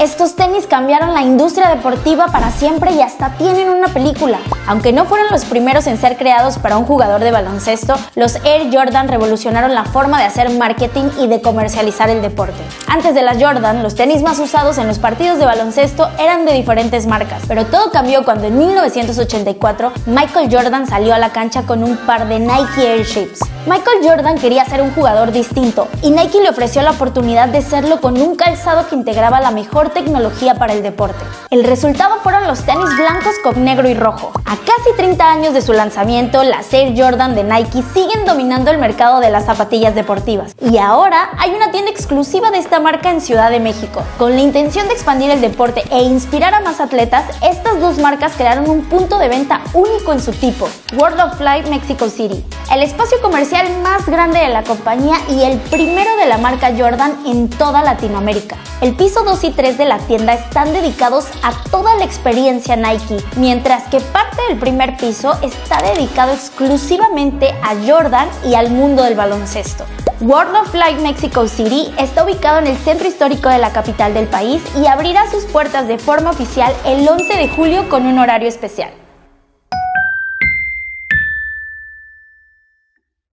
Estos tenis cambiaron la industria deportiva para siempre y hasta tienen una película. Aunque no fueron los primeros en ser creados para un jugador de baloncesto, los Air Jordan revolucionaron la forma de hacer marketing y de comercializar el deporte. Antes de las Jordan, los tenis más usados en los partidos de baloncesto eran de diferentes marcas, pero todo cambió cuando en 1984 Michael Jordan salió a la cancha con un par de Nike Airships. Michael Jordan quería ser un jugador distinto y Nike le ofreció la oportunidad de serlo con un calzado que integraba la mejor tecnología para el deporte. El resultado fueron los tenis blancos con negro y rojo. Casi 30 años de su lanzamiento, las Air Jordan de Nike siguen dominando el mercado de las zapatillas deportivas. Y ahora hay una tienda exclusiva de esta marca en Ciudad de México. Con la intención de expandir el deporte e inspirar a más atletas, estas dos marcas crearon un punto de venta único en su tipo, World of Flight Mexico City. El espacio comercial más grande de la compañía y el primero de la marca Jordan en toda Latinoamérica. El piso 2 y 3 de la tienda están dedicados a toda la experiencia Nike, mientras que parte del primer piso está dedicado exclusivamente a Jordan y al mundo del baloncesto. World of Flight Mexico City está ubicado en el centro histórico de la capital del país y abrirá sus puertas de forma oficial el 11 de julio con un horario especial.